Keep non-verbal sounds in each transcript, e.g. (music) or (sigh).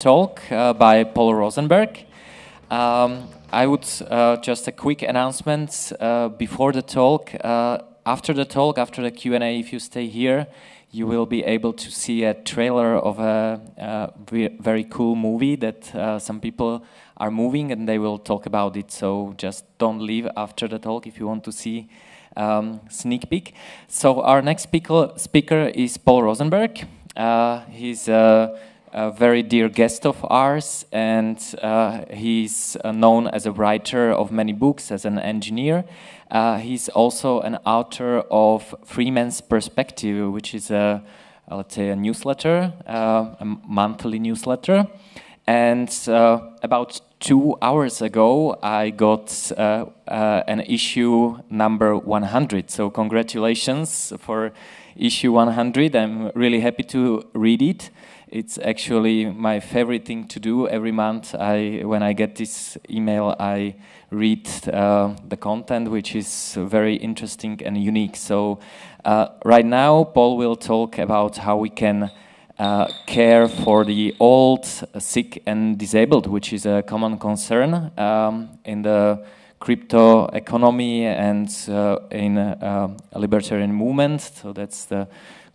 talk uh, by Paul Rosenberg. Um, I would uh, just a quick announcement uh, before the talk. Uh, after the talk, after the Q&A, if you stay here, you will be able to see a trailer of a, very cool movie that uh, some people are moving and they will talk about it. So just don't leave after the talk if you want to see um, sneak peek. So our next speaker, speaker is Paul Rosenberg. Uh, he's a very dear guest of ours, and uh, he's uh, known as a writer of many books, as an engineer. Uh, he's also an author of Freeman's Perspective, which is a, let's say, a newsletter, uh, a monthly newsletter. And uh, about two hours ago, I got uh, an issue number 100. So congratulations for issue 100. I'm really happy to read it it's actually my favorite thing to do every month. I, when I get this email, I read uh, the content, which is very interesting and unique. So uh, right now, Paul will talk about how we can uh, care for the old, sick, and disabled, which is a common concern um, in the crypto economy and uh, in uh, a libertarian movement. So that's the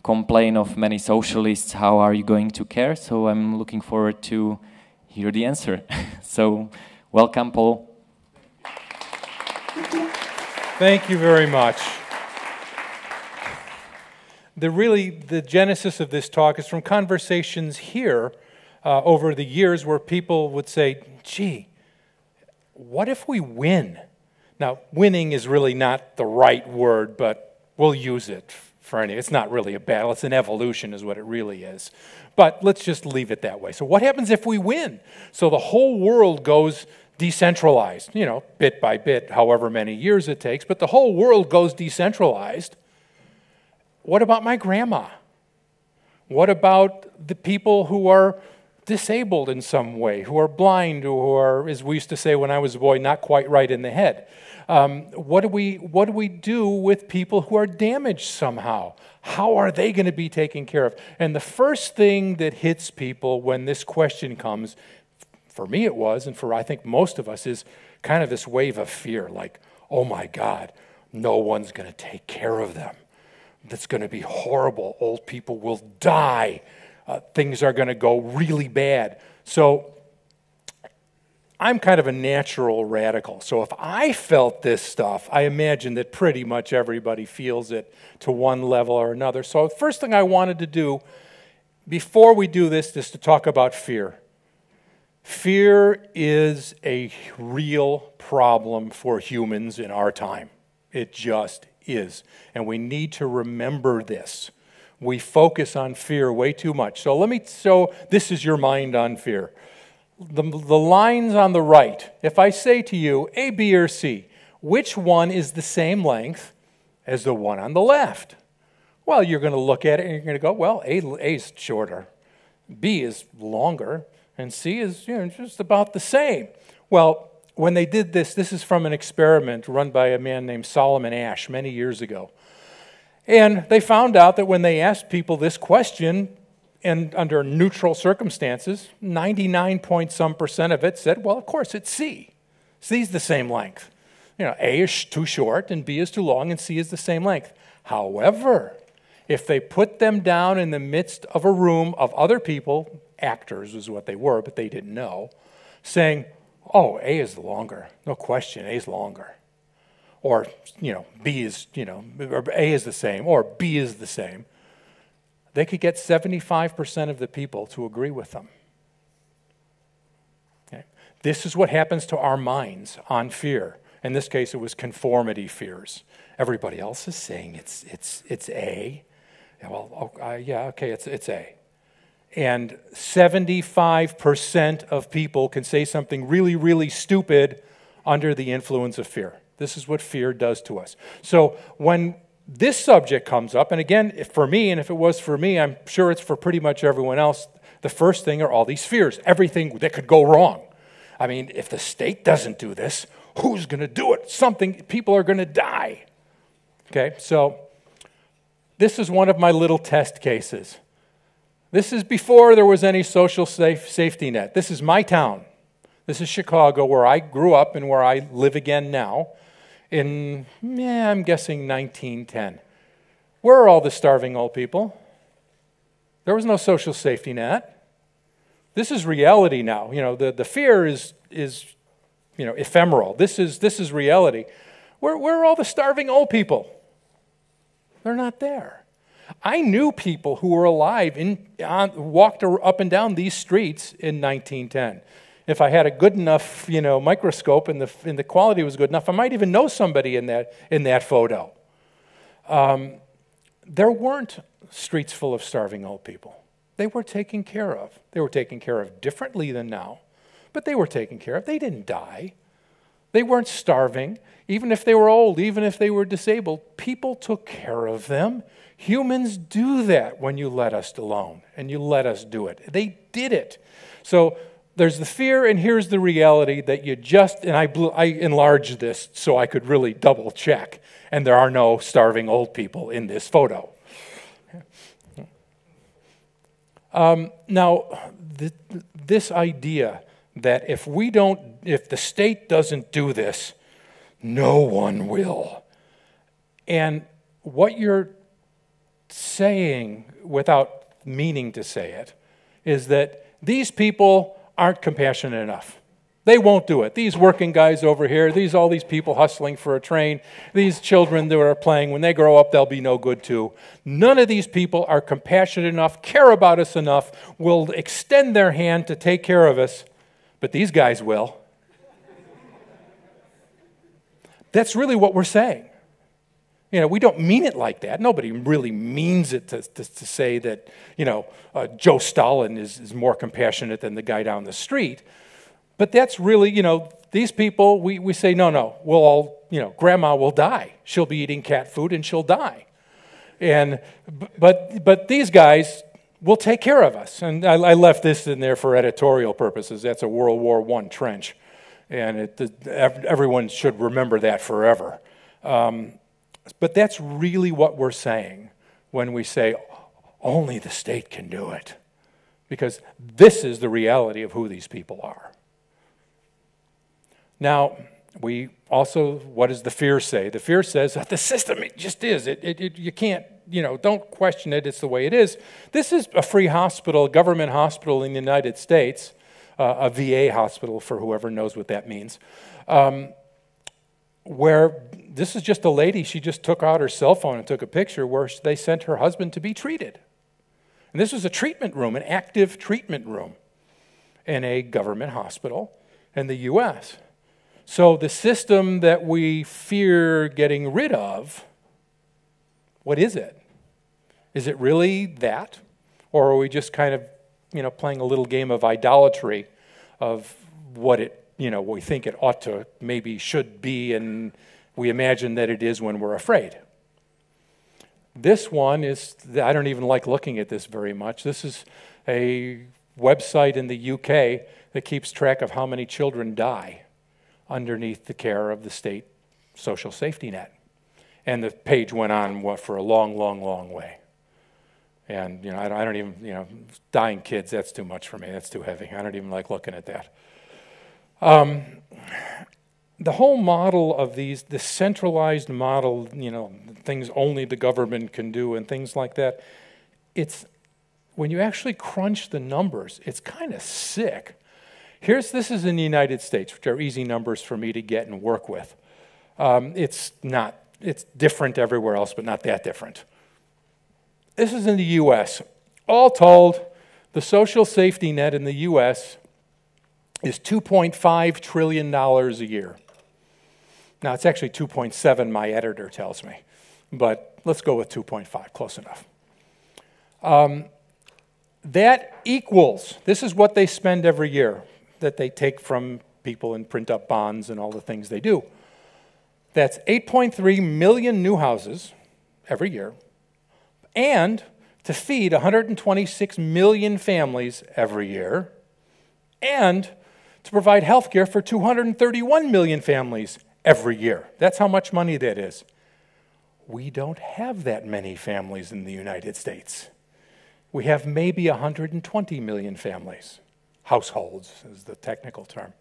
complaint of many socialists, how are you going to care? So I'm looking forward to hear the answer. (laughs) so welcome, Paul. Thank you very much. The really the genesis of this talk is from conversations here uh, over the years where people would say, "Gee, what if we win?" Now, winning is really not the right word, but we'll use it for any. It's not really a battle, it's an evolution, is what it really is. But let's just leave it that way. So, what happens if we win? So, the whole world goes decentralized, you know, bit by bit, however many years it takes, but the whole world goes decentralized. What about my grandma? What about the people who are disabled in some way, who are blind, are, as we used to say when I was a boy, not quite right in the head? Um, what, do we, what do we do with people who are damaged somehow? How are they going to be taken care of? And the first thing that hits people when this question comes, for me it was, and for I think most of us, is kind of this wave of fear like, oh my God, no one's going to take care of them. That's going to be horrible. Old people will die. Uh, things are going to go really bad. So I'm kind of a natural radical. So if I felt this stuff, I imagine that pretty much everybody feels it to one level or another. So the first thing I wanted to do before we do this is to talk about fear. Fear is a real problem for humans in our time. It just is. And we need to remember this. We focus on fear way too much. So let me so this is your mind on fear the, the lines on the right, if I say to you A, B, or C, which one is the same length as the one on the left? Well, you're going to look at it and you're going to go, well, A, A is shorter, B is longer, and C is you know, just about the same. Well, when they did this, this is from an experiment run by a man named Solomon Asch many years ago. And they found out that when they asked people this question, and under neutral circumstances, 99 point some percent of it said, well, of course, it's C. C is the same length. You know, A is too short and B is too long and C is the same length. However, if they put them down in the midst of a room of other people, actors is what they were, but they didn't know, saying, oh, A is longer. No question, A is longer. Or, you know, B is, you know, or A is the same, or B is the same they could get 75% of the people to agree with them. Okay? This is what happens to our minds on fear. In this case, it was conformity fears. Everybody else is saying it's, it's, it's A. Yeah, well, uh, yeah, okay, it's, it's A. And 75% of people can say something really, really stupid under the influence of fear. This is what fear does to us. So when this subject comes up, and again, for me, and if it was for me, I'm sure it's for pretty much everyone else, the first thing are all these fears, everything that could go wrong. I mean, if the state doesn't do this, who's going to do it? Something, people are going to die. Okay, so this is one of my little test cases. This is before there was any social safe, safety net. This is my town. This is Chicago, where I grew up and where I live again now, in, yeah, I'm guessing 1910. Where are all the starving old people? There was no social safety net. This is reality now. You know, the, the fear is, is you know, ephemeral. This is, this is reality. Where, where are all the starving old people? They're not there. I knew people who were alive on, walked up and down these streets in 1910. If I had a good enough, you know, microscope and the, and the quality was good enough, I might even know somebody in that, in that photo. Um, there weren't streets full of starving old people. They were taken care of. They were taken care of differently than now, but they were taken care of. They didn't die. They weren't starving. Even if they were old, even if they were disabled, people took care of them. Humans do that when you let us alone and you let us do it. They did it. So there's the fear, and here's the reality that you just, and I, blew, I enlarged this so I could really double check, and there are no starving old people in this photo. Um, now, th- this idea that if we don't, if the state doesn't do this, no one will. And what you're saying without meaning to say it is that these people aren't compassionate enough. They won't do it. These working guys over here, these all these people hustling for a train, these children that are playing, when they grow up, they'll be no good too. None of these people are compassionate enough, care about us enough, will extend their hand to take care of us, but these guys will. That's really what we're saying. You know, we don't mean it like that. Nobody really means it to, to, to say that, you know, uh, Joe Stalin is, is more compassionate than the guy down the street. But that's really, you know, these people, we, we say, no, no, we'll all, you know, grandma will die. She'll be eating cat food and she'll die. And, but, but these guys will take care of us. And I, I left this in there for editorial purposes. That's a World War I trench. And it, everyone should remember that forever. Um, but that's really what we're saying when we say only the state can do it. Because this is the reality of who these people are. Now, we also, what does the fear say? The fear says the system, it just is. It, it, it, you can't, you know, don't question it. It's the way it is. This is a free hospital, a government hospital in the United States, uh, a VA hospital for whoever knows what that means. Um, where this is just a lady, she just took out her cell phone and took a picture where they sent her husband to be treated. And this was a treatment room, an active treatment room in a government hospital in the U.S. So the system that we fear getting rid of, what is it? Is it really that? Or are we just kind of, you know, playing a little game of idolatry of what it you know, we think it ought to, maybe should be, and we imagine that it is when we're afraid. This one is, I don't even like looking at this very much. This is a website in the UK that keeps track of how many children die underneath the care of the state social safety net. And the page went on for a long, long, long way. And, you know, I don't, even, you know, dying kids, that's too much for me. That's too heavy. I don't even like looking at that. Um, the whole model of these, the centralized model, you know, things only the government can do and things like that, it's, when you actually crunch the numbers, it's kind of sick. Here's, this is in the United States, which are easy numbers for me to get and work with. Um, it's not, it's different everywhere else, but not that different. This is in the US. All told, the social safety net in the US is $2.5 trillion a year. Now, it's actually 2.7, my editor tells me, but let's go with 2.5, close enough. Um, that equals, this is what they spend every year that they take from people and print up bonds and all the things they do. That's 8.3 million new houses every year, and to feed 126 million families every year, and to provide health care for 231 million families every year. That's how much money that is. We don't have that many families in the United States. we have maybe 120 million families. Households is the technical term.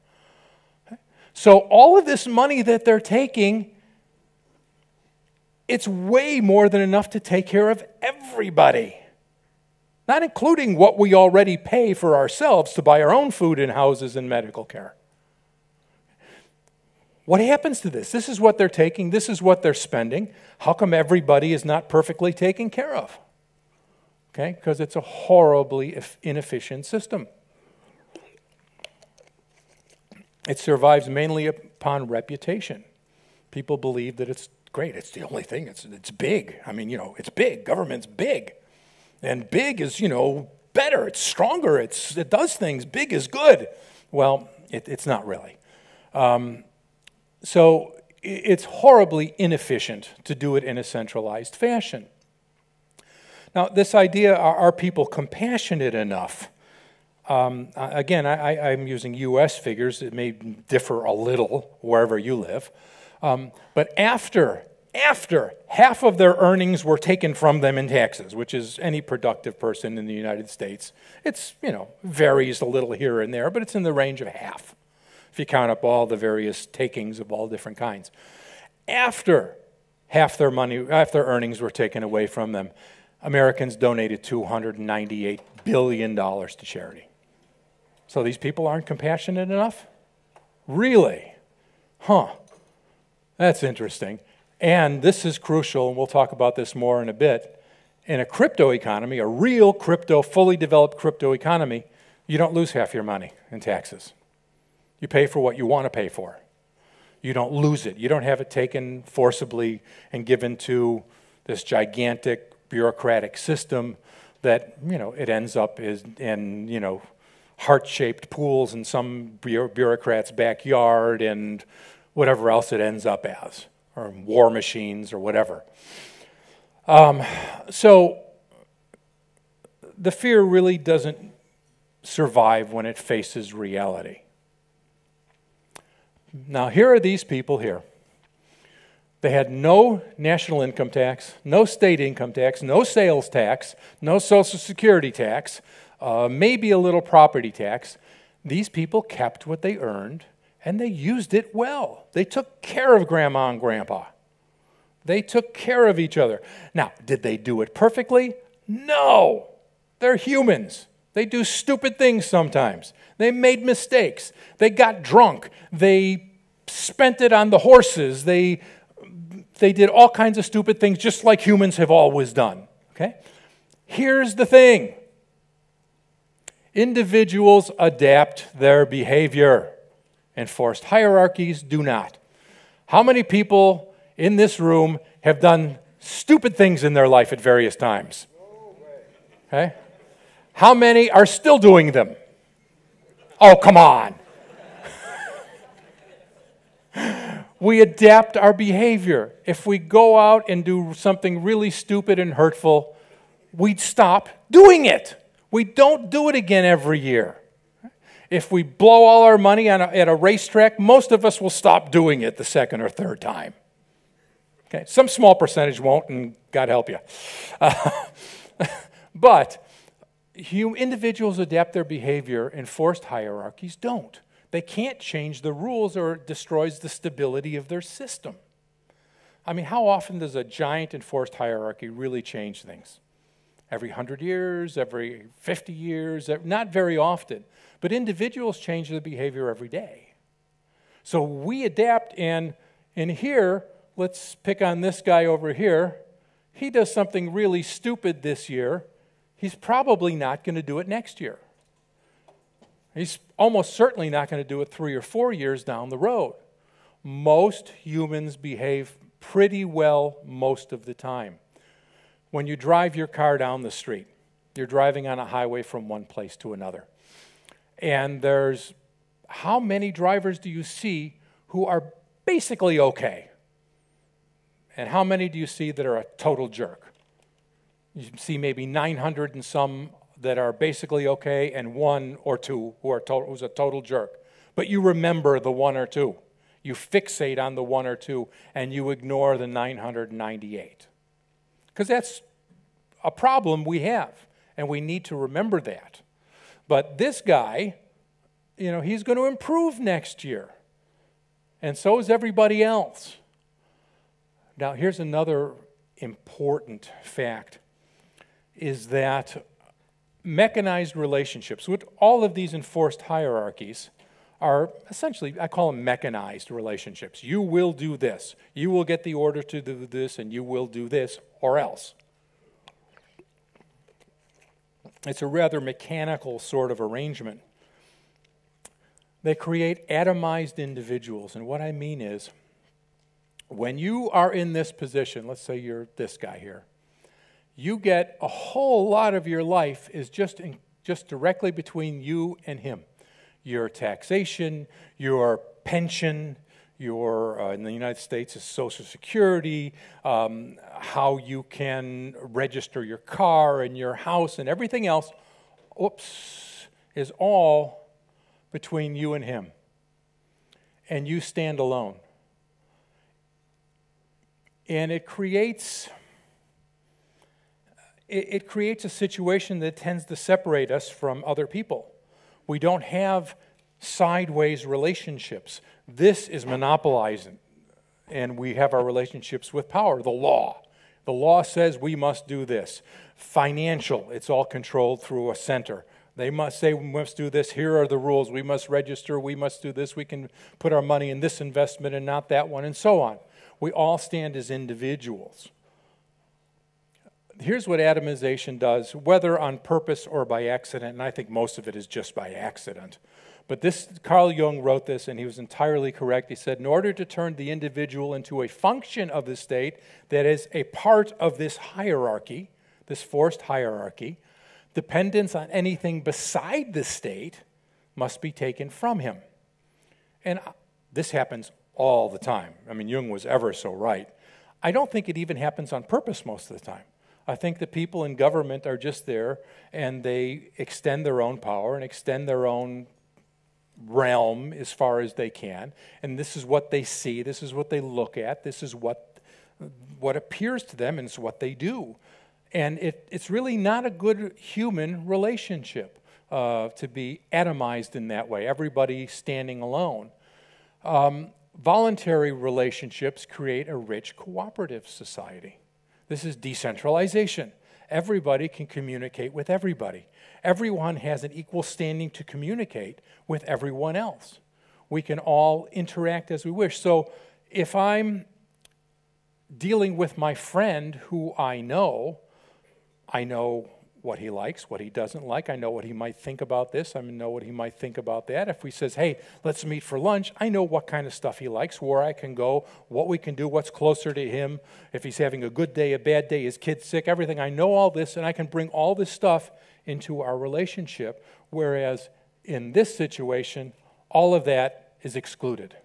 So, all of this money that they're taking, it's way more than enough to take care of everybody. Not including what we already pay for ourselves to buy our own food and houses and medical care. What happens to this? This is what they're taking, this is what they're spending. How come everybody is not perfectly taken care of? Okay, because it's a horribly inefficient system. It survives mainly upon reputation. People believe that it's great. It's the only thing. It's, it's big. I mean, you know, it's big. Government's big. And big is, you know, better. It's stronger. It's, it does things. Big is good. Well, it, it's not really. Um, so it's horribly inefficient to do it in a centralized fashion. Now, this idea are, are people compassionate enough? Um, again, I, am using US figures. It may differ a little wherever you live. Um, but after, after half of their earnings were taken from them in taxes, which is any productive person in the United States, it's, you know, varies a little here and there, but it's in the range of half if you count up all the various takings of all different kinds. After half their money, half their earnings were taken away from them, Americans donated $298 billion to charity. So these people aren't compassionate enough? Really? Huh. That's interesting. And this is crucial, and we'll talk about this more in a bit. In a crypto economy, a real crypto, fully developed crypto economy, you don't lose half your money in taxes. You pay for what you want to pay for. You don't lose it. You don't have it taken forcibly and given to this gigantic bureaucratic system that, you know, it ends up in, you know, heart shaped pools in some bureaucrat's backyard and whatever else it ends up as, or war machines or whatever. Um, so the fear really doesn't survive when it faces reality. Now, here are these people here. They had no national income tax, no state income tax, no sales tax, no social security tax, uh, maybe a little property tax. These people kept what they earned and they used it well. They took care of grandma and grandpa. They took care of each other. Now, did they do it perfectly? No. They're humans. They do stupid things sometimes. They made mistakes. They got drunk. They spent it on the horses. They, they did all kinds of stupid things just like humans have always done. Okay? Here's the thing Individuals adapt their behavior, enforced hierarchies do not. How many people in this room have done stupid things in their life at various times? Okay? How many are still doing them? Oh, come on. (laughs) we adapt our behavior. If we go out and do something really stupid and hurtful, we'd stop doing it. We don't do it again every year. If we blow all our money a, at a racetrack, most of us will stop doing it the second or third time. Okay, some small percentage won't, and God help you. Uh, (laughs) but individuals adapt their behavior, enforced hierarchies don't. They can't change the rules or it destroys the stability of their system. I mean, how often does a giant enforced hierarchy really change things? every 100 years, every 50 years, not very often. But individuals change their behavior every day. So we adapt, and in here, let's pick on this guy over here. He does something really stupid this year. He's probably not going to do it next year. He's almost certainly not going to do it three or four years down the road. Most humans behave pretty well most of the time when you drive your car down the street, you're driving on a highway from one place to another. And there's how many drivers do you see who are basically okay? And how many do you see that are a total jerk? You see maybe 900 and some that are basically okay, and one or two who are who's a total jerk. But you remember the one or two. You fixate on the one or two, and you ignore the 998. Because that's a problem we have. And we need to remember that. But this guy, you know, he's going to improve next year. And so is everybody else. Now, here's another important fact is that mechanized relationships, with all of these enforced hierarchies, are essentially, I call them mechanized relationships. You will do this. You will get the order to do this, and you will do this, or else. It's a rather mechanical sort of arrangement. They create atomized individuals. And what I mean is, when you are in this position, let's say you're this guy here, you get a whole lot of your life is just, in, just directly between you and him. Your taxation, your pension, your, uh, in the United States, is Social Security, um, how you can register your car and your house and everything else, oops, is all between you and him. And you stand alone. And it creates it, it creates a situation that tends to separate us from other people. We don't have sideways relationships. This is monopolizing, and we have our relationships with power, the law. The law says we must do this. Financial, it's all controlled through a center. They must say we must do this. Here are the rules. We must register. We must do this. We can put our money in this investment and not that one, and so on. We all stand as individuals. Here's what atomization does, whether on purpose or by accident, and I think most of it is just by accident. But this, Carl Jung wrote this, and he was entirely correct. He said, In order to turn the individual into a function of the state that is a part of this hierarchy, this forced hierarchy, dependence on anything beside the state must be taken from him. And this happens all the time. I mean, Jung was ever so right. I don't think it even happens on purpose most of the time. I think the people in government are just there and they extend their own power and extend their own realm as far as they can. And this is what they see, this is what they look at, this is what, what appears to them, and it's what they do. And it, it's really not a good human relationship uh, to be atomized in that way, everybody standing alone. Um, voluntary relationships create a rich cooperative society. This is decentralization. Everybody can communicate with everybody. Everyone has an equal standing to communicate with everyone else. We can all interact as we wish. So if I'm dealing with my friend who I know, I know what he likes, what he doesn't like. I know what he might think about this. I know what he might think about that. If he says, hey, let's meet for lunch, I know what kind of stuff he likes, where I can go, what we can do, what's closer to him, if he's having a good day, a bad day, his kid's sick, everything. I know all this, and I can bring all this stuff into our relationship. Whereas in this situation, all of that is excluded.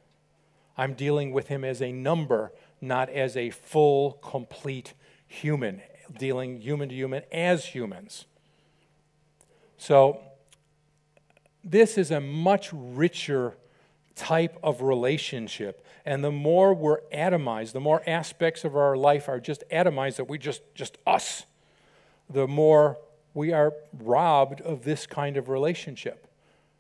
I'm dealing with him as a number, not as a full, complete human dealing human to human as humans. So, this is a much richer type of relationship. And the more we're atomized, the more aspects of our life are just atomized, that we just, just us, the more we are robbed of this kind of relationship.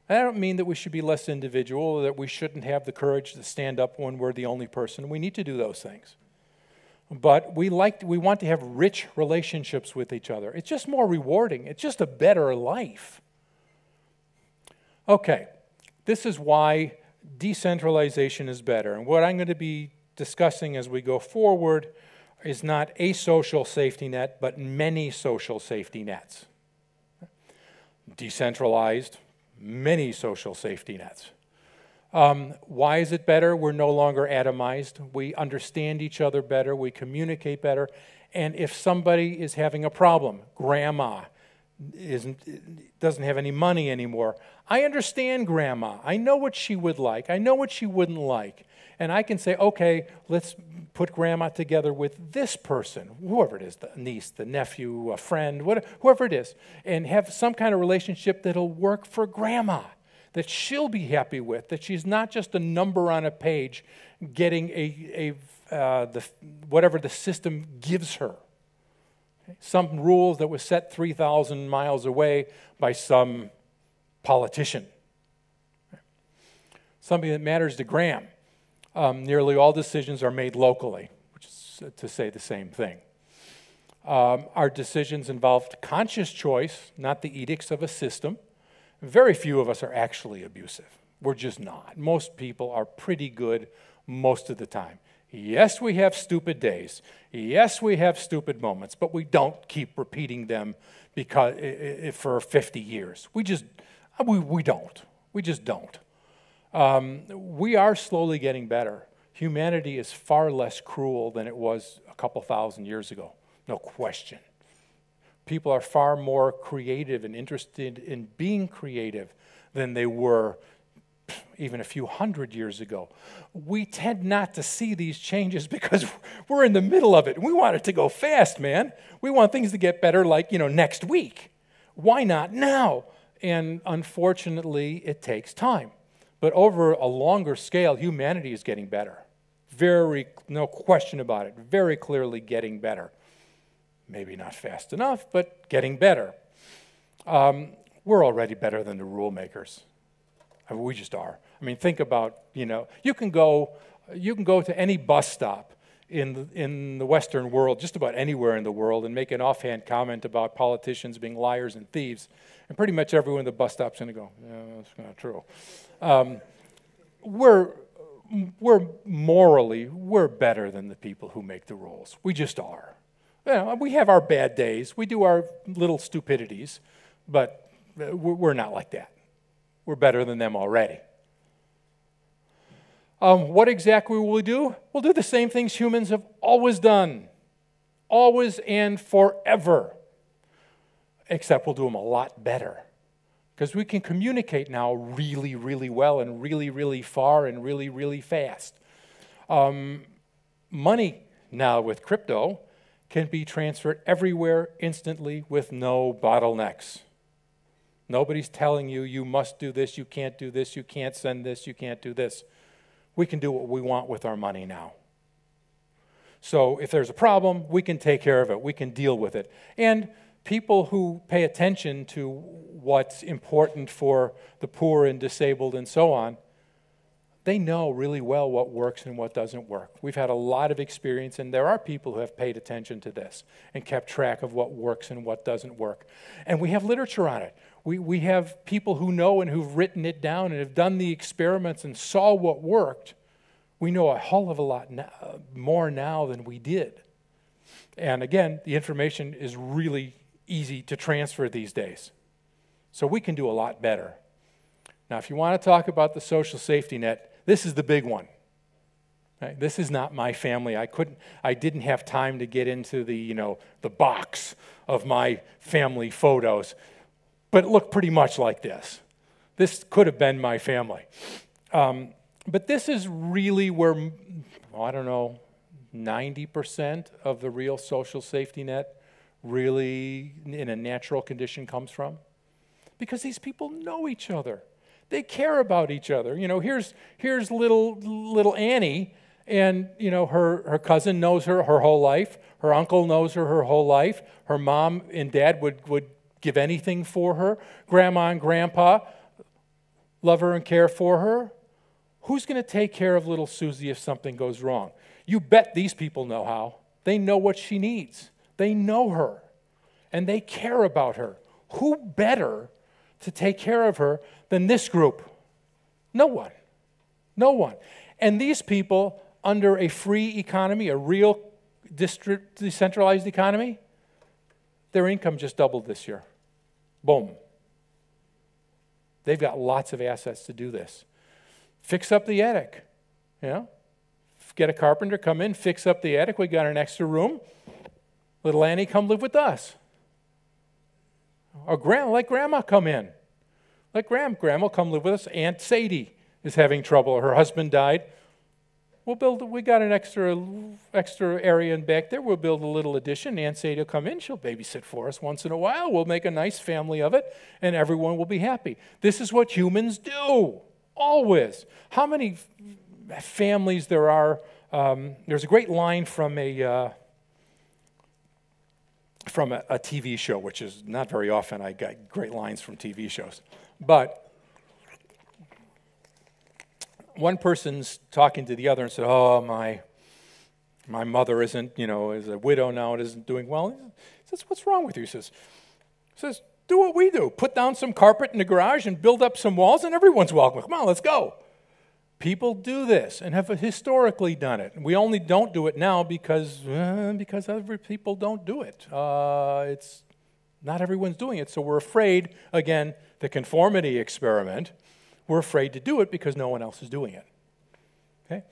I don't mean that we should be less individual or that we shouldn't have the courage to stand up when we're the only person. We need to do those things. But we like we want to have rich relationships with each other. It's just more rewarding. It's just a better life. Okay. This is why decentralization is better. And what I'm going to be discussing as we go forward is not a social safety net, but many social safety nets. Decentralized, many social safety nets. Um, why is it better? We're no longer atomized. We understand each other better. We communicate better. And if somebody is having a problem, grandma isn't, doesn't have any money anymore, I understand grandma. I know what she would like. I know what she wouldn't like. And I can say, okay, let's put grandma together with this person, whoever it is, the niece, the nephew, a friend, whatever, whoever it is, and have some kind of relationship that'll work for grandma that she'll be happy with, that she's not just a number on a page getting a, a uh, the, whatever the system gives her. Some rules that was set 3,000 miles away by some politician. Something that matters to grandma. Um, nearly all decisions are made locally, which is to say the same thing. Um, our decisions involved conscious choice, not the edicts of a system. Very few of us are actually abusive. We're just not. Most people are pretty good most of the time. Yes, we have stupid days. Yes, we have stupid moments, but we don't keep repeating them because for 50 years. We just we, we don't. We just don't. Um, we are slowly getting better. Humanity is far less cruel than it was a couple thousand years ago, no question. People are far more creative and interested in being creative than they were even a few hundred years ago. We tend not to see these changes (laughs) because we're in the middle of it. We want it to go fast, man. We want things to get better like, you know, next week. Why not now? And unfortunately, it takes time. But over a longer scale, humanity is getting better. Very, no question about it, very clearly getting better. Maybe not fast enough, but getting better. Um, we're already better than the rule makers. I mean, we just are. I mean, think about, you know, you can go, you can go to any bus stop in the, in the Western world, just about anywhere in the world, and make an offhand comment about politicians being liars and thieves, and pretty much everyone at the bus stop's going to go, yeah, that's not true. Um, we're, we're morally, we're better than the people who make the rules. We just are. You know, we have our bad days. We do our little stupidities, but we're not like that. We're better than them already. Um, what exactly will we do? We'll do the same things humans have always done, always and forever, except we'll do them a lot better. Because we can communicate now really, really well and really, really far and really, really fast. Um, money now with crypto can be transferred everywhere instantly with no bottlenecks. Nobody's telling you, you must do this, you can't do this, you can't send this, you can't do this. We can do what we want with our money now. So if there's a problem, we can take care of it, we can deal with it. And people who pay attention to what's important for the poor and disabled and so on, they know really well what works and what doesn't work. We've had a lot of experience, and there are people who have paid attention to this and kept track of what works and what doesn't work. And we have literature on it. We, we have people who know and who've written it down and have done the experiments and saw what worked. We know a hell of a lot now, uh, more now than we did. And again, the information is really easy to transfer these days. So we can do a lot better. Now, if you want to talk about the social safety net, this is the big one. Right? This is not my family. I couldn't I didn't have time to get into the, you know, the box of my family photos but it looked pretty much like this. This could have been my family. Um, but this is really where, I don't know, 90% of the real social safety net really in a natural condition comes from. Because these people know each other. They care about each other. You know, here's, here's little, little Annie, and, you know, her, her cousin knows her her whole life. Her uncle knows her her whole life. Her mom and dad would, would give anything for her. Grandma and grandpa love her and care for her. Who's going to take care of little Susie if something goes wrong? You bet these people know how. They know what she needs, they know her, and they care about her. Who better to take care of her than this group? No one. No one. And these people, under a free economy, a real decentralized economy, their income just doubled this year. Boom. They've got lots of assets to do this. Fix up the attic. You know? Get a carpenter, come in, fix up the attic. We got an extra room. Little Annie, come live with us. Or grand, let grandma come in. Let grand, grandma come live with us. Aunt Sadie is having trouble. Her husband died. We'll build, we got an extra, extra area in back there. We'll build a little addition. Aunt Sadie will come in. She'll babysit for us once in a while. We'll make a nice family of it, and everyone will be happy. This is what humans do, always. How many families there are? Um, there's a great line from a, uh, from a, a TV show, which is not very often I get great lines from TV shows. But one person's talking to the other and said, Oh, my, my mother isn't, you know, is a widow now and isn't doing well. He says, What's wrong with you? He says, he says, Do what we do. Put down some carpet in the garage and build up some walls, and everyone's welcome. Come on, let's go. People do this and have historically done it. We only don't do it now because, uh, because other people don't do it. Uh, it's not everyone's doing it, so we're afraid, again, the conformity experiment we're afraid to do it because no one else is doing it. Okay?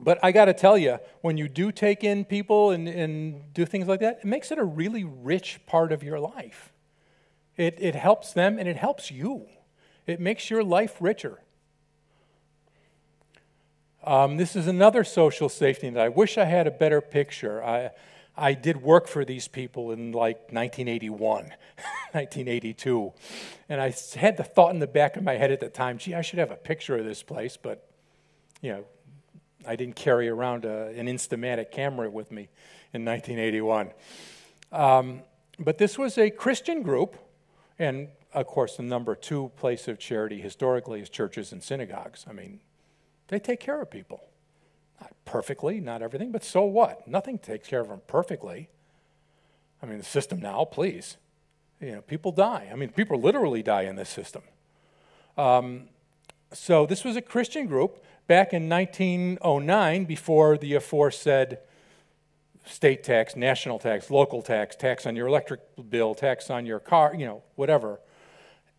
But I got to tell you, when you do take in people and, and do things like that, it makes it a really rich part of your life. It, it helps them and it helps you. It makes your life richer. Um, this is another social safety net. I wish I had a better picture. I, I did work for these people in like 1981, 1982. (laughs) And I had the thought in the back of my head at the time, gee, I should have a picture of this place, but, you know, I didn't carry around a, an Instamatic camera with me in 1981. Um, but this was a Christian group, and of course, the number two place of charity historically is churches and synagogues. I mean, they take care of people. Not perfectly, not everything, but so what? Nothing takes care of them perfectly. I mean, the system now, please. You know, people die. I mean, people literally die in this system. Um, so this was a Christian group back in 1909 before the aforesaid state tax, national tax, local tax, tax on your electric bill, tax on your car, you know, whatever.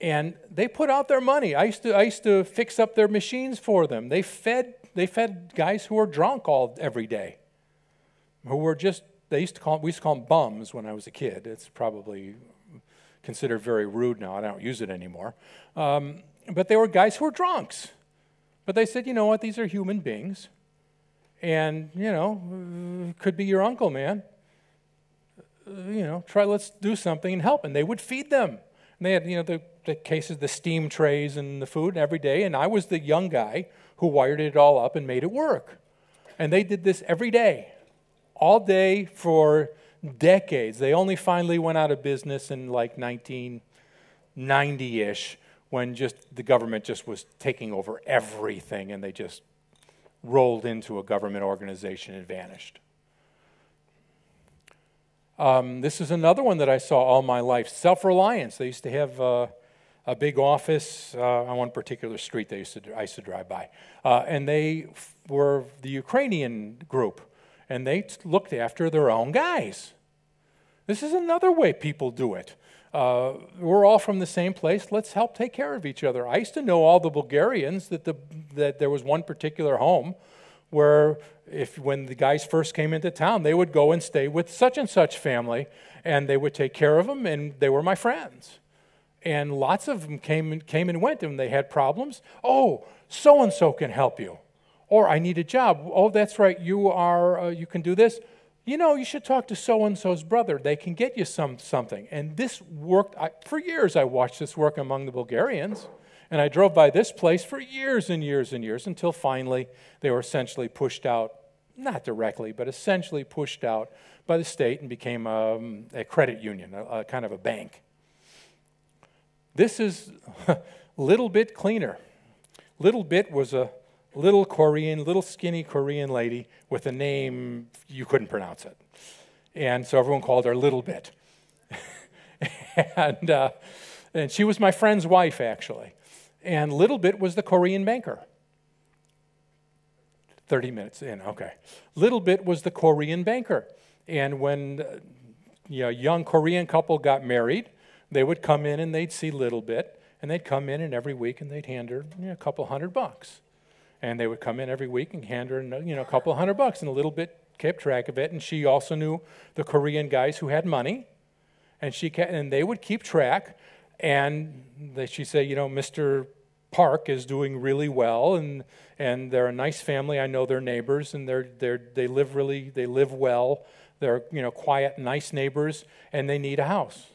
And they put out their money. I used to, I used to fix up their machines for them. They fed they fed guys who were drunk all every day, who were just they used to call we used to call them bums when I was a kid. It's probably considered very rude now. I don't use it anymore. Um, but they were guys who were drunks. But they said, you know what? These are human beings, and you know, could be your uncle, man. You know, try let's do something and help. And they would feed them. And they had you know the, the cases, the steam trays and the food every day. And I was the young guy who wired it all up and made it work. And they did this every day, all day for decades. They only finally went out of business in like 1990 ish when just the government just was taking over everything and they just rolled into a government organization and vanished. Um, this is another one that I saw all my life self reliance. They used to have. Uh, a big office uh, on one particular street they used to, I used to drive by. Uh, and they were the Ukrainian group, and they looked after their own guys. This is another way people do it. Uh, we're all from the same place. Let's help take care of each other. I used to know all the Bulgarians that, the, that there was one particular home where if when the guys first came into town, they would go and stay with such and such family, and they would take care of them, and they were my friends and lots of them came and, came and went and they had problems. Oh, so and so can help you. Or I need a job. Oh, that's right, you are uh, you can do this. You know, you should talk to so and so's brother. They can get you some something. And this worked I, for years. I watched this work among the Bulgarians. And I drove by this place for years and years and years until finally they were essentially pushed out, not directly, but essentially pushed out by the state and became um, a credit union, a, a kind of a bank. This is (laughs) little bit cleaner. Little bit was a little Korean, little skinny Korean lady with a name you couldn't pronounce it. And so everyone called her Little Bit. (laughs) and, uh, and she was my friend's wife, actually. And Little Bit was the Korean banker. 30 minutes in, okay. Little Bit was the Korean banker. And when uh, you know, a young Korean couple got married, they would come in and they'd see Little Bit, and they'd come in and every week and they'd hand her you know, a couple hundred bucks. And they would come in every week and hand her you know, a couple hundred bucks, and a Little Bit kept track of it. And she also knew the Korean guys who had money, and, she kept, and they would keep track. And they, she'd say, you know, Mr. Park is doing really well, and, and they're a nice family. I know their neighbors, and they're, they're, they live really, they live well. They're, you know, quiet, nice neighbors, and they need a house.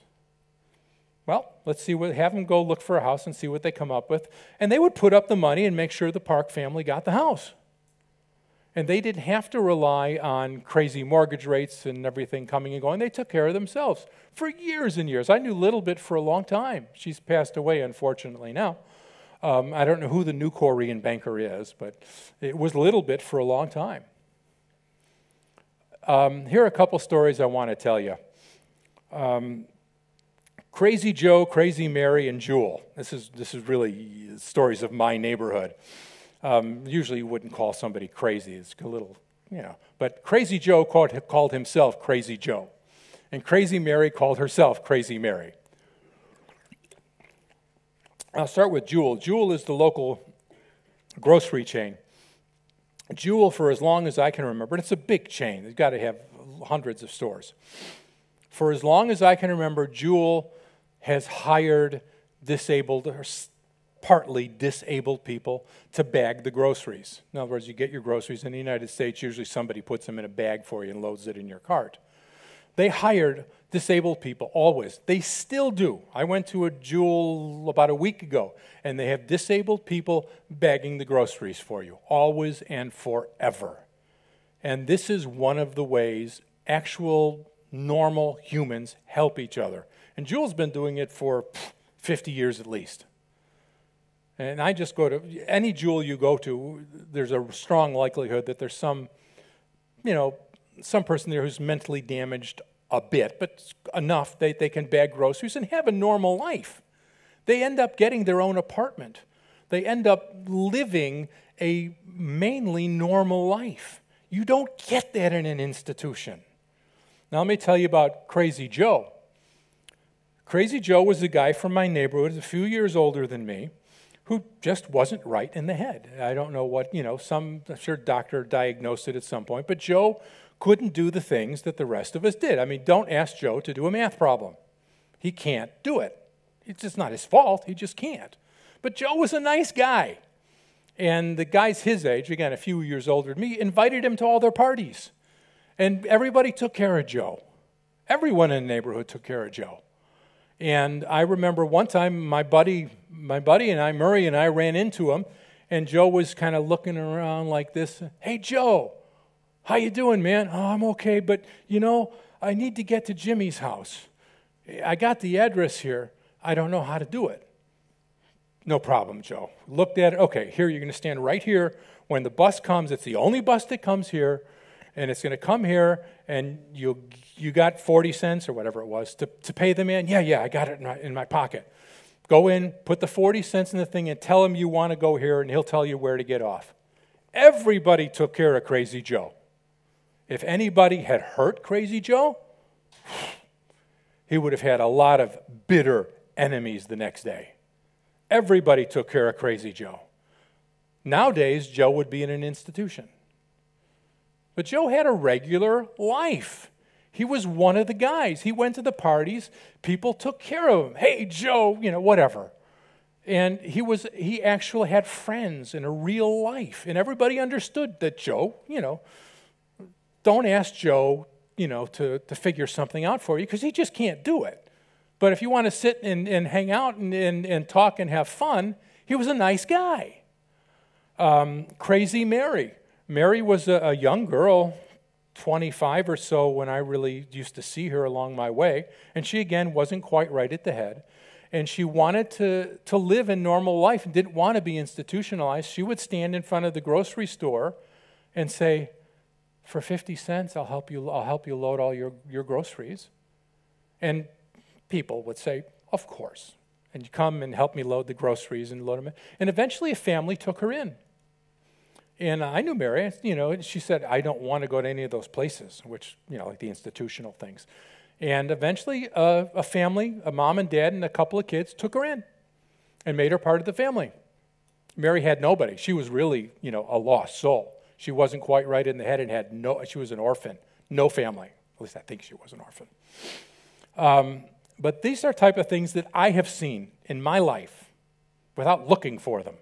Well, let's see what, have them go look for a house and see what they come up with. And they would put up the money and make sure the Park family got the house. And they didn't have to rely on crazy mortgage rates and everything coming and going. They took care of themselves for years and years. I knew Little Bit for a long time. She's passed away, unfortunately, now. Um, I don't know who the new Korean banker is, but it was Little Bit for a long time. Um, here are a couple stories I want to tell you. Um, Crazy Joe, Crazy Mary, and Jewel. This is, this is really stories of my neighborhood. Um, usually you wouldn't call somebody crazy. It's a little, you know. But Crazy Joe called, called himself Crazy Joe. And Crazy Mary called herself Crazy Mary. I'll start with Jewel. Jewel is the local grocery chain. Jewel, for as long as I can remember, and it's a big chain, they've got to have hundreds of stores. For as long as I can remember, Jewel has hired disabled or partly disabled people to bag the groceries. In other words, you get your groceries in the United States, usually somebody puts them in a bag for you and loads it in your cart. They hired disabled people always. They still do. I went to a Jewel about a week ago, and they have disabled people bagging the groceries for you, always and forever. And this is one of the ways actual normal humans help each other. And Jewel's been doing it for 50 years at least. And I just go to any Jewel you go to, there's a strong likelihood that there's some, you know, some person there who's mentally damaged a bit, but enough that they can bag groceries and have a normal life. They end up getting their own apartment. They end up living a mainly normal life. You don't get that in an institution. Now, let me tell you about Crazy Joe. Crazy Joe was a guy from my neighborhood, a few years older than me, who just wasn't right in the head. I don't know what, you know, some, I'm sure doctor diagnosed it at some point, but Joe couldn't do the things that the rest of us did. I mean, don't ask Joe to do a math problem. He can't do it. It's just not his fault. He just can't. But Joe was a nice guy. And the guys his age, again, a few years older than me, invited him to all their parties. And everybody took care of Joe. Everyone in the neighborhood took care of Joe. And I remember one time my buddy, my buddy and I, Murray and I, ran into him, and Joe was kind of looking around like this. Hey, Joe, how you doing, man? Oh, I'm okay, but you know, I need to get to Jimmy's house. I got the address here. I don't know how to do it. No problem, Joe. Looked at it. Okay, here you're going to stand right here. When the bus comes, it's the only bus that comes here, and it's going to come here, and you you got 40 cents or whatever it was to, to pay the man. Yeah, yeah, I got it in my, in my pocket. Go in, put the 40 cents in the thing, and tell him you want to go here, and he'll tell you where to get off. Everybody took care of Crazy Joe. If anybody had hurt Crazy Joe, he would have had a lot of bitter enemies the next day. Everybody took care of Crazy Joe. Nowadays, Joe would be in an institution. But Joe had a regular life. He was one of the guys. He went to the parties, people took care of him. Hey, Joe, you know, whatever. And he was he actually had friends in a real life. And everybody understood that Joe, you know, don't ask Joe, you know, to, to figure something out for you because he just can't do it. But if you want to sit and, and hang out and, and, and talk and have fun, he was a nice guy. Um, crazy Mary. Mary was a, a young girl, 25 or so, when I really used to see her along my way. And she, again, wasn't quite right at the head. And she wanted to, to live a normal life and didn't want to be institutionalized. She would stand in front of the grocery store and say, for 50 cents, I'll help you, I'll help you load all your, your groceries. And people would say, Of course. And you come and help me load the groceries and load them in. And eventually a family took her in. And I knew Mary, you know, she said, I don't want to go to any of those places, which, you know, like the institutional things. And eventually uh, a family, a mom and dad and a couple of kids took her in and made her part of the family. Mary had nobody. She was really, you know, a lost soul. She wasn't quite right in the head and had no, she was an orphan, no family. At least I think she was an orphan. Um, but these are type of things that I have seen in my life without looking for them.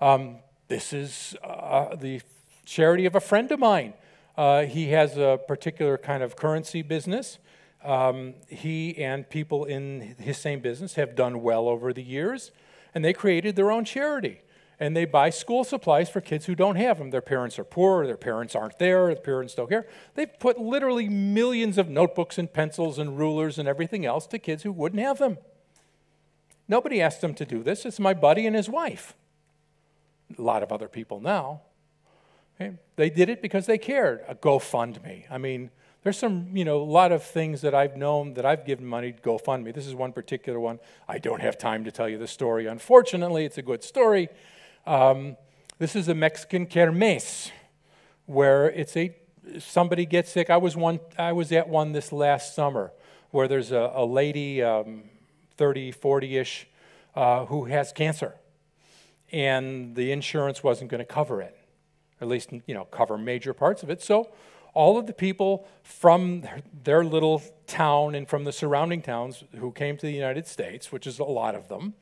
Um, this is uh, the charity of a friend of mine. Uh, he has a particular kind of currency business. Um, he and people in his same business have done well over the years, and they created their own charity. and they buy school supplies for kids who don't have them. Their parents are poor, their parents aren't there, their parents don't care. They've put literally millions of notebooks and pencils and rulers and everything else to kids who wouldn't have them. Nobody asked them to do this. It's my buddy and his wife. A lot of other people now. Okay? They did it because they cared. A GoFundMe. I mean, there's some, you know, a lot of things that I've known that I've given money to GoFundMe. This is one particular one. I don't have time to tell you the story. Unfortunately, it's a good story. Um, this is a Mexican kermes where it's a somebody gets sick. I was one. I was at one this last summer where there's a, a lady, um, 30, 40 ish, uh, who has cancer, and the insurance wasn't going to cover it, at least you know cover major parts of it. So all of the people from their little town and from the surrounding towns who came to the United States, which is a lot of them,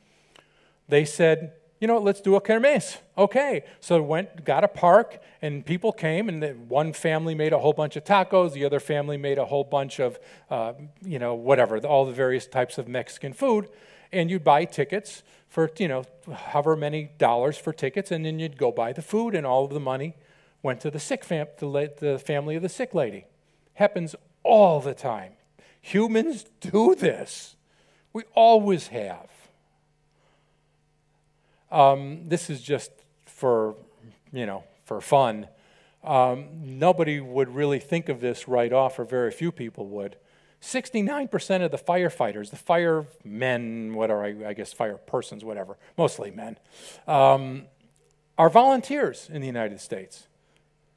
they said, you know, let's do a kermes. Okay. So went, got a park, and people came, and one family made a whole bunch of tacos, the other family made a whole bunch of, uh, you know, whatever, all the various types of Mexican food. And you'd buy tickets for, you know, however many dollars for tickets, and then you'd go buy the food, and all of the money went to the sick fam- the family of the sick lady. Happens all the time. Humans do this. We always have. Um, this is just for, you know, for fun. Um, nobody would really think of this right off, or very few people would. 69% of the firefighters, the firemen, whatever, I, I guess fire persons, whatever, mostly men, um, are volunteers in the United States.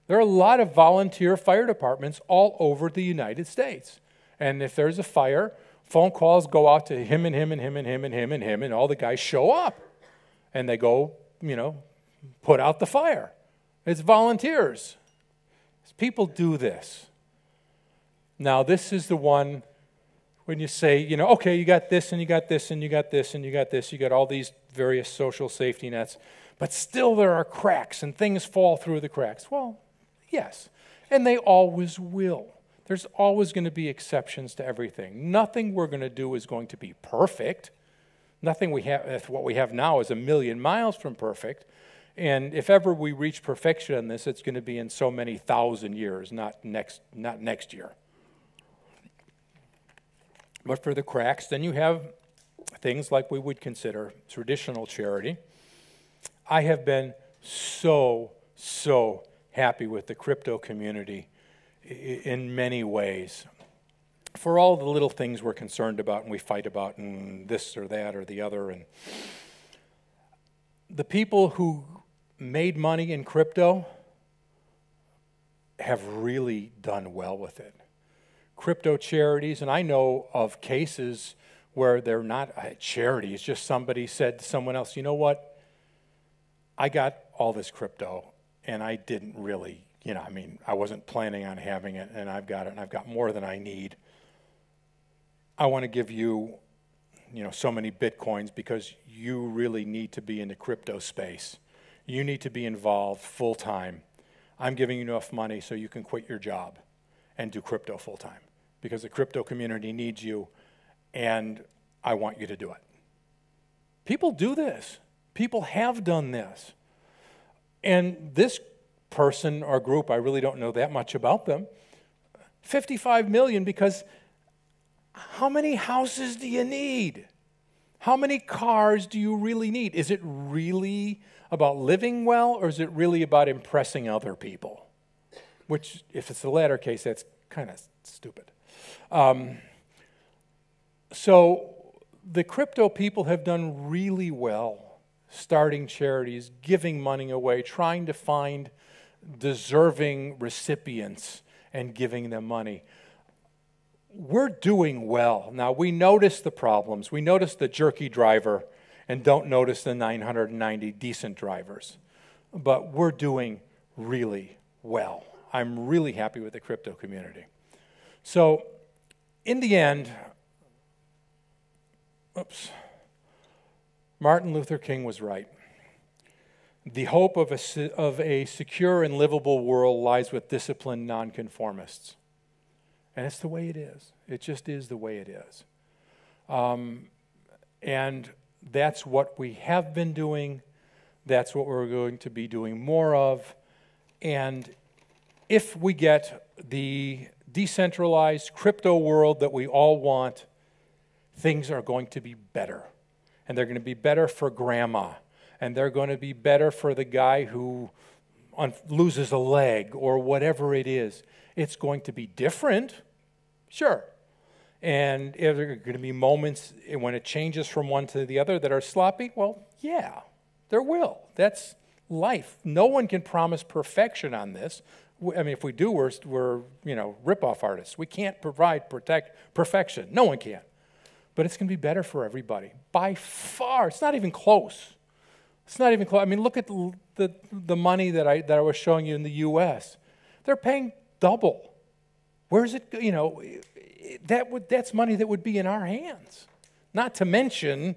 There are a lot of volunteer fire departments all over the United States. And if there's a fire, phone calls go out to him and him and him and him and him and him, and all the guys show up. And they go, you know, put out the fire. It's volunteers. People do this. Now, this is the one when you say, you know, okay, you got this and you got this and you got this and you got this, you got all these various social safety nets, but still there are cracks and things fall through the cracks. Well, Yes. And they always will. There's always going to be exceptions to everything. Nothing we're going to do is going to be perfect. Nothing we have, what we have now is a million miles from perfect. And if ever we reach perfection in this, it's going to be in so many thousand years, not next, not next year. But for the cracks, then you have things like we would consider traditional charity. I have been so, so happy with the crypto community in many ways. For all the little things we're concerned about and we fight about, and this or that or the other, and the people who made money in crypto have really done well with it. Crypto charities, and I know of cases where they're not a charity, it's just somebody said to someone else, you know what? I got all this crypto and I didn't really, you know, I mean, I wasn't planning on having it, and I've got it, and I've got more than I need. I want to give you, you know, so many bitcoins because you really need to be in the crypto space. You need to be involved full time. I'm giving you enough money so you can quit your job and do crypto full time because the crypto community needs you, and I want you to do it. People do this. People have done this. And this person or group, I really don't know that much about them, 55 million because how many houses do you need? How many cars do you really need? Is it really about living well or is it really about impressing other people? Which, if it's the latter case, that's kind of stupid. Um, so the crypto people have done really well starting charities, giving money away, trying to find deserving recipients and giving them money. We're doing well. Now, we notice the problems. We notice the jerky driver and don't notice the 990 decent drivers. But we're doing really well. I'm really happy with the crypto community. So, in the end, oops. Martin Luther King was right. The hope of a, of a secure and livable world lies with disciplined nonconformists. And it's the way it is. It just is the way it is. Um, and that's what we have been doing. That's what we're going to be doing more of. And if we get the decentralized crypto world that we all want, things are going to be better. And they're going to be better for grandma. And they're going to be better for the guy who loses a leg or whatever it is. It's going to be different, sure. And are there are going to be moments when it changes from one to the other that are sloppy? Well, yeah, there will. That's life. No one can promise perfection on this. I mean, if we do, we're, we're you know, rip-off artists. We can't provide protect, perfection. No one can. But it's going to be better for everybody. By far. It's not even close. It's not even close. I mean, look at the, the, the money that I, that I was showing you in the U.S. They're paying double. Where's it, you know, that would, that's money that would be in our hands. Not to mention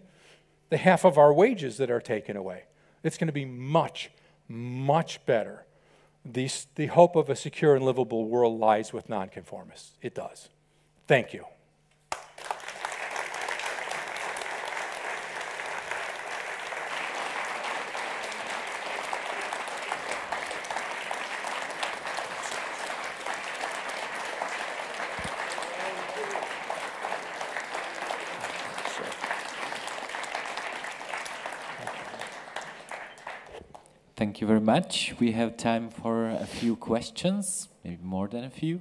the half of our wages that are taken away. It's going to be much, much better. The, the hope of a secure and livable world lies with nonconformists. It does. Thank you. Thank you very much. We have time for a few questions, maybe more than a few.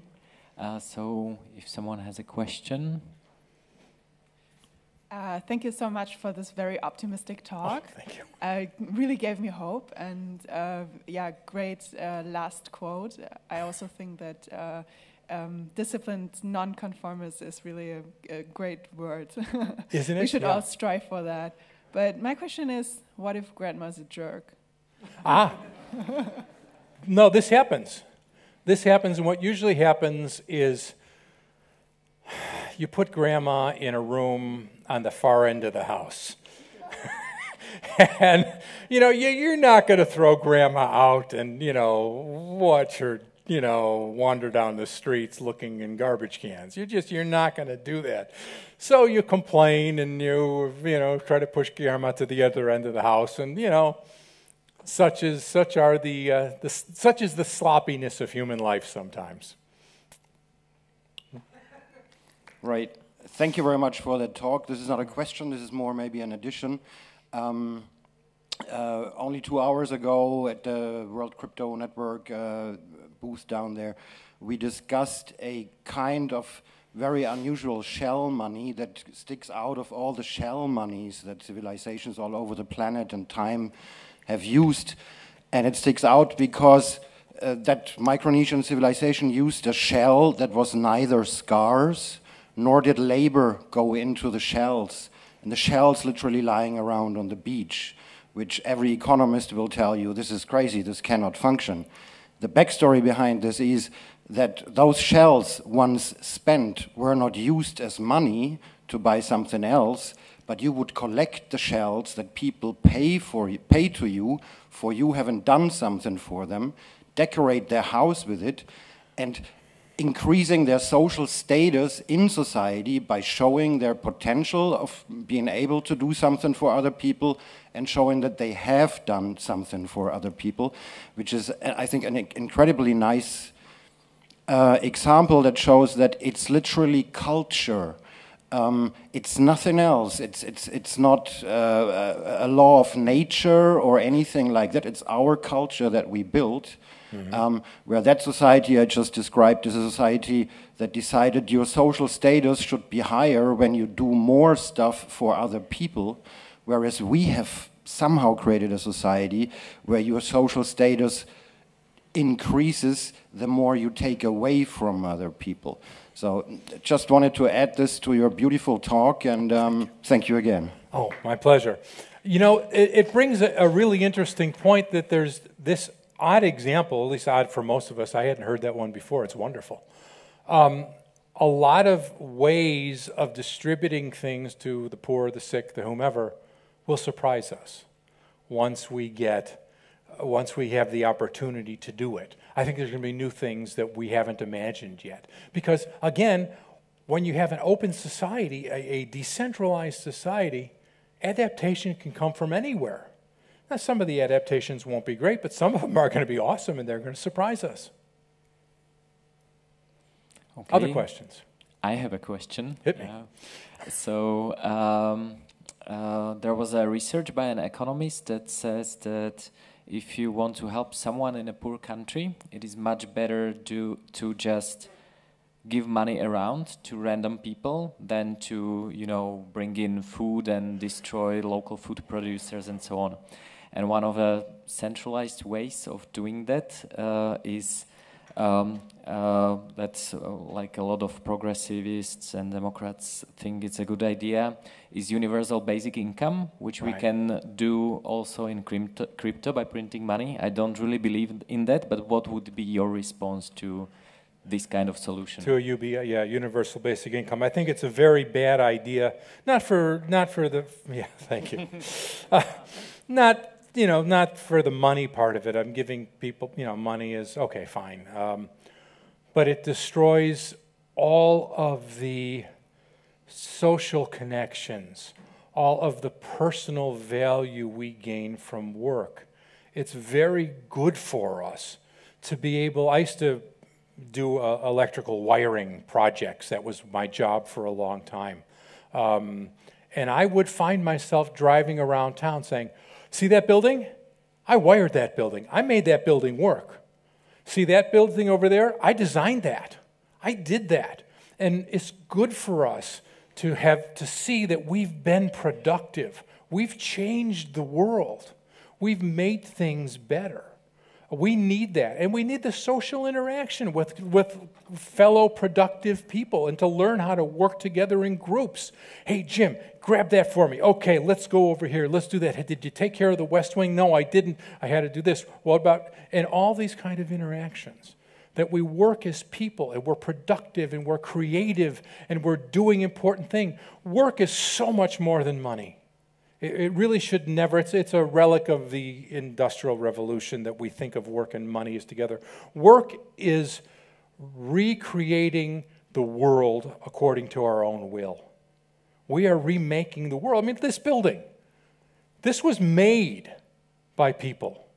Uh, so if someone has a question. Uh, thank you so much for this very optimistic talk. Oh, thank you. Uh, really gave me hope, and uh, yeah, great uh, last quote. I also think that uh, um, disciplined nonconformist is really a, a great word. Isn't (laughs) it? we should yeah. all strive for that. But my question is, what if grandma's a jerk? Ah. No, this happens. This happens, and what usually happens is you put grandma in a room on the far end of the house. (laughs) and, you know, you're not going to throw grandma out and, you know, watch her, you know, wander down the streets looking in garbage cans. You're just, you're not going to do that. So you complain and you, you know, try to push grandma to the other end of the house and, you know, such is such are the, uh, the such is the sloppiness of human life sometimes. Right. Thank you very much for that talk. This is not a question. This is more maybe an addition. Um, uh, only two hours ago at the World Crypto Network uh, booth down there, we discussed a kind of very unusual shell money that sticks out of all the shell monies that civilizations all over the planet and time have used. And it sticks out because uh, that Micronesian civilization used a shell that was neither scarce nor did labor go into the shells. And the shells literally lying around on the beach, which every economist will tell you this is crazy, this cannot function. The backstory behind this is that those shells, once spent, were not used as money to buy something else, but you would collect the shells that people pay for pay to you for you having done something for them, decorate their house with it, and increasing their social status in society by showing their potential of being able to do something for other people and showing that they have done something for other people, which is, I think, an incredibly nice uh, example that shows that it's literally culture um, it's nothing else. It's, it's, it's not uh, a law of nature or anything like that. It's our culture that we built. Mm -hmm. um, where that society I just described is a society that decided your social status should be higher when you do more stuff for other people, whereas we have somehow created a society where your social status increases the more you take away from other people. So just wanted to add this to your beautiful talk, and um, thank you again. Oh, my pleasure. You know, it, it brings a, a, really interesting point that there's this odd example, at least odd for most of us. I hadn't heard that one before. It's wonderful. Um, a lot of ways of distributing things to the poor, the sick, the whomever will surprise us once we get once we have the opportunity to do it. I think there's going to be new things that we haven't imagined yet. Because again, when you have an open society, a, a decentralized society, adaptation can come from anywhere. Now, some of the adaptations won't be great, but some of them are going to be awesome and they're going to surprise us. Okay. Other questions? I have a question. Hit me. Uh, so um, uh, there was a research by an economist that says that if you want to help someone in a poor country, it is much better to to just give money around to random people than to you know bring in food and destroy local food producers and so on. And one of the centralized ways of doing that uh, is um, uh, that's uh, like a lot of progressivists and Democrats think it's a good idea, is universal basic income, which Right. we can do also in crypto, crypto by printing money. I don't really believe in that, but what would be your response to this kind of solution? To a UBI, yeah, universal basic income. I think it's a very bad idea. Not for, not for the, (laughs) yeah, thank you. (laughs) uh, not, you know, not for the money part of it. I'm giving people, you know, money is okay, fine. Um, but it destroys all of the social connections, all of the personal value we gain from work. It's very good for us to be able. I used to do uh, electrical wiring projects. That was my job for a long time. Um, and I would find myself driving around town saying, See that building? I wired that building. I made that building work. See that building over there? I designed that. I did that. And it's good for us to have to see that we've been productive. We've changed the world. We've made things better. We need that. And we need the social interaction with, with fellow productive people and to learn how to work together in groups. Hey, Jim, grab that for me. Okay, let's go over here. Let's do that. Did you take care of the West Wing? No, I didn't. I had to do this. What about, and all these kind of interactions that we work as people and we're productive and we're creative and we're doing important things. Work is so much more than money. It, it really should never, it's, it's a relic of the Industrial Revolution that we think of work and money as together. Work is recreating the world according to our own will. We are remaking the world. I mean, this building, this was made by people.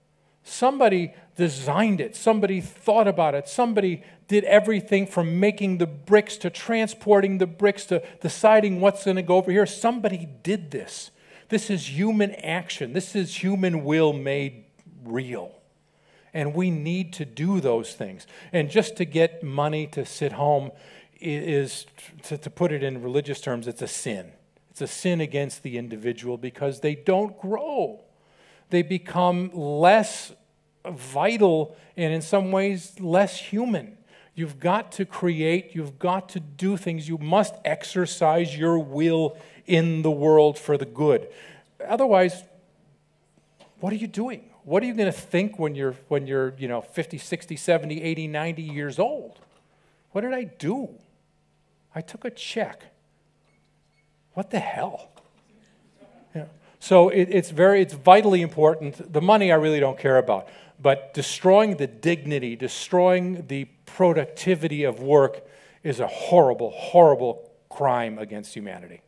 Somebody designed it, somebody thought about it, somebody did everything from making the bricks to transporting the bricks to deciding what's going to go over here. Somebody did this. This is human action, this is human will made real. And we need to do those things. And just to get money to sit home is, to, to put it in religious terms, it's a sin. It's a sin against the individual because they don't grow they become less vital and, in some ways, less human. You've got to create, you've got to do things, you must exercise your will in the world for the good. Otherwise, what are you doing? What are you going to think when you're, when you're you know, 50, 60, 70, 80, 90 years old? What did I do? I took a check. What the hell? Yeah. So it, it's very, it's vitally important. The money I really don't care about, but destroying the dignity, destroying the productivity of work is a horrible, horrible crime against humanity.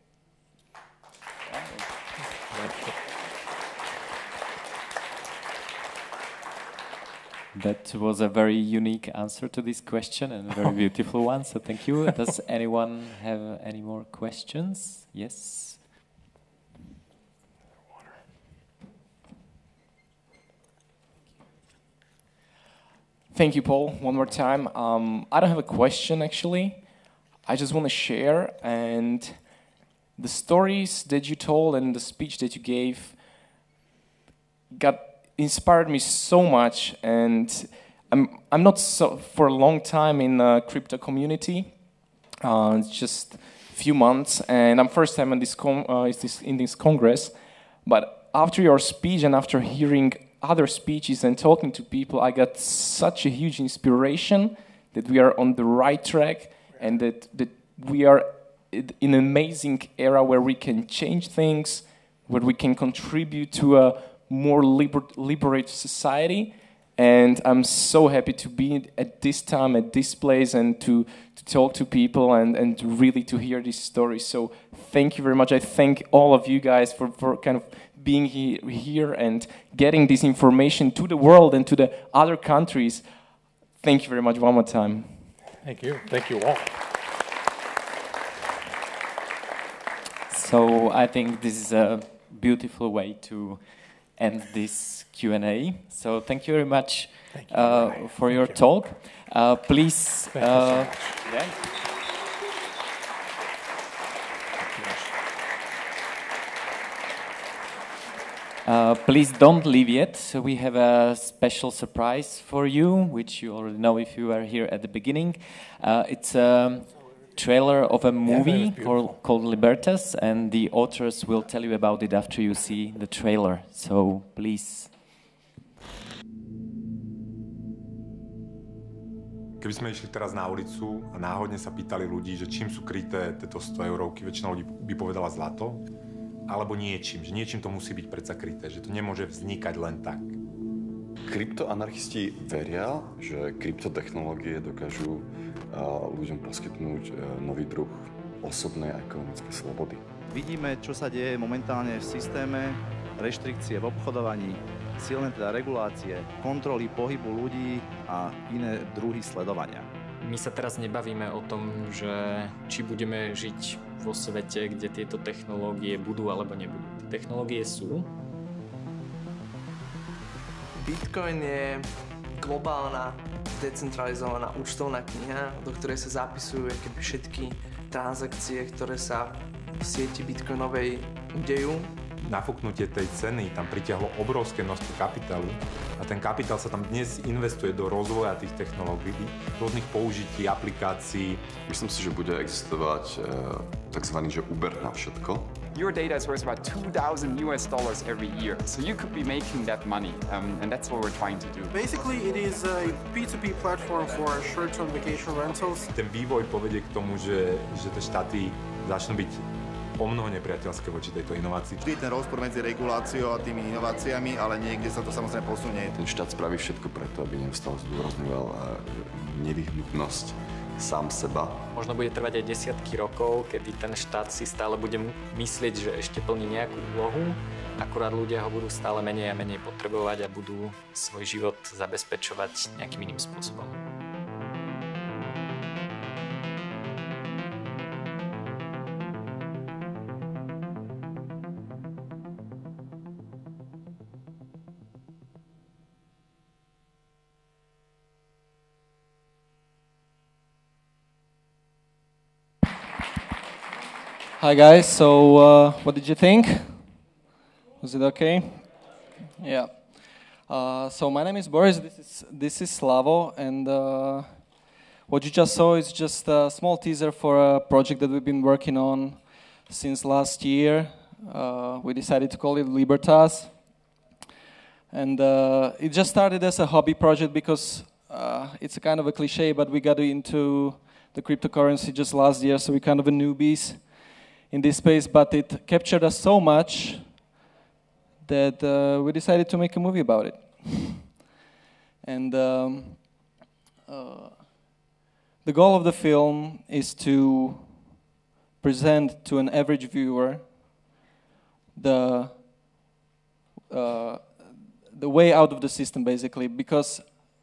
That was a very unique answer to this question and a very (laughs) beautiful one. So thank you. Does anyone have any more questions? Yes. Thank you, Paul, one more time. Um, I don't have a question actually. I just want to share and the stories that you told and the speech that you gave got inspired me so much and I'm I'm not so for a long time in the crypto community. Uh, just a few months and I'm first time in this, uh, in this congress. But after your speech and after hearing other speeches and talking to people, I got such a huge inspiration that we are on the right track and that, that we are in an amazing era where we can change things, where we can contribute to a more liber- liberated society. And I'm so happy to be at this time, at this place, and to, to talk to people and, and really to hear these stories. So thank you very much. I thank all of you guys for, for kind of being he here and getting this information to the world and to the other countries. Thank you very much one more time. Thank you. Thank you all. So I think this is a beautiful way to end this Q&A. So thank you very much you, uh, for your you. talk. Uh, please. Thank you so uh, yeah. Uh, please don't leave yet. So we have a special surprise for you, which you already know if you were here at the beginning. Uh, it's a trailer of a movie beautiful. called, called Libertas, and the authors will tell you about it after you see the trailer. So please. Keby sme išli teraz na ulicu a náhodne sa pýtali ľudí, že čím sú kryté tieto 100 eurovky, väčšina ľudí by povedala zlato, alebo niečím, že niečím to musí byť predsa kryté, že to nemôže vznikať len tak. Kryptoanarchisti veria, že kryptotechnológie dokážu ľuďom poskytnúť uh, nový druh osobnej a ekonomickej slobody. Vidíme, čo sa deje momentálne v systéme, reštrikcie v obchodovaní, silné teda regulácie, kontroly pohybu ľudí a iné druhy sledovania. My sa teraz nebavíme o tom, že či budeme žiť vo svete, kde tieto technológie budú alebo nebudú. Tie technológie sú. Bitcoin je globálna decentralizovaná účtovná kniha, do ktorej sa zapisujú všetky transakcie, ktoré sa v sieti bitcoinovej udejú. Nafúknutie tej ceny tam pritiahlo obrovské množstvo kapitálu a ten kapitál sa tam dnes investuje do rozvoja tých technológií, rôznych použití, aplikácií. Myslím si, že bude existovať uh, tzv. Že Uber na všetko. Your data is worth about 2,000 US dollars every year, so you could be making that money, um, and that's what we're trying to do. Basically, it is a P2P platform for short-term vacation rentals. Ten vývoj povedie k tomu, že, že tie štáty začnú byť o mnoho nepriateľské voči tejto inovácii. Vždy je ten rozpor medzi reguláciou a tými inováciami, ale niekde sa to samozrejme posunie. Ten štát spraví všetko preto, aby neustále zdôrazňoval uh, nevyhnutnosť sám seba. Možno bude trvať aj desiatky rokov, kedy ten štát si stále bude myslieť, že ešte plní nejakú úlohu, akurát ľudia ho budú stále menej a menej potrebovať a budú svoj život zabezpečovať nejakým iným spôsobom. Hi guys, so uh, what did you think? Was it okay? Yeah. Uh, so my name is Boris, this is, this is Slavo, and uh, what you just saw is just a small teaser for a project that we've been working on since last year. Uh, we decided to call it Libertas. And uh, it just started as a hobby project because uh, it's a kind of a cliche, but we got into the cryptocurrency just last year, so we're kind of a newbies in this space, but it captured us so much that uh, we decided to make a movie about it. (laughs) and um, uh, the goal of the film is to present to an average viewer the uh, the way out of the system, basically. Because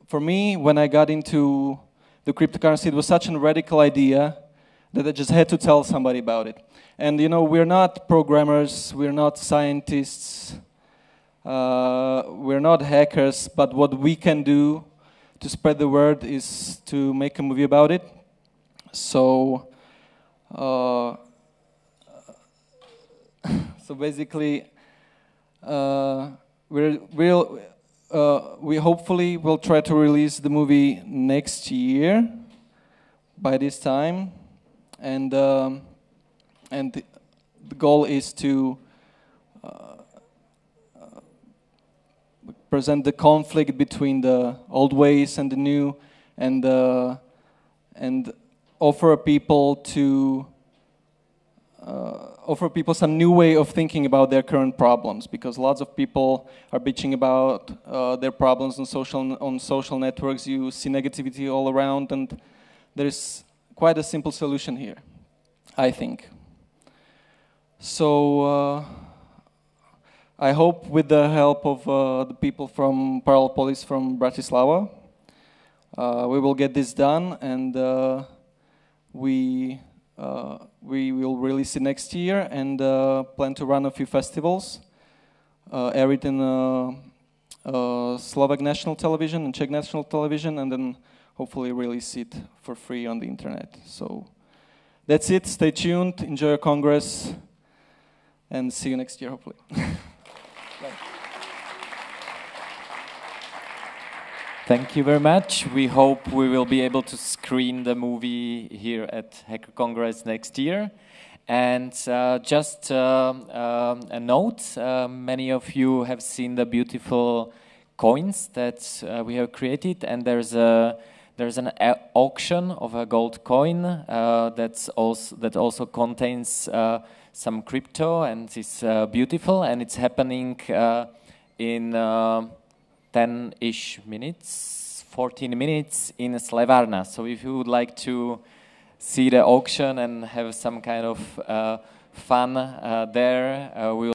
for me, when I got into the cryptocurrency, it was such a radical idea that I just had to tell somebody about it. And you know, we're not programmers, we're not scientists, uh, we're not hackers, but what we can do to spread the word is to make a movie about it. So, uh, (laughs) so basically, uh, we're, we'll, uh, we hopefully will try to release the movie next year by this time and um, and the, the, goal is to uh, present the conflict between the old ways and the new, and uh, and offer people to uh, offer people some new way of thinking about their current problems because lots of people are bitching about uh, their problems on social on social networks. You see negativity all around, and there's quite a simple solution here, I think. So uh, I hope with the help of uh, the people from Paralelní Polis from Bratislava, uh, we will get this done and uh, we uh, we will release it next year and uh, plan to run a few festivals, air it in Slovak national television and Czech national television, and then hopefully release it for free on the internet. So that's it. Stay tuned. Enjoy your congress, and see you next year, hopefully. (laughs) Thank you very much. We hope we will be able to screen the movie here at Hacker Congress next year. And uh, just uh, um, a note uh, many of you have seen the beautiful coins that uh, we have created, and there's a there's an auction of a gold coin uh, that's also that also contains uh, some crypto and is beautiful, and it's happening in 10-ish minutes, 14 minutes in Slevarna. So if you would like to see the auction and have some kind of uh, fun uh, there, uh, we will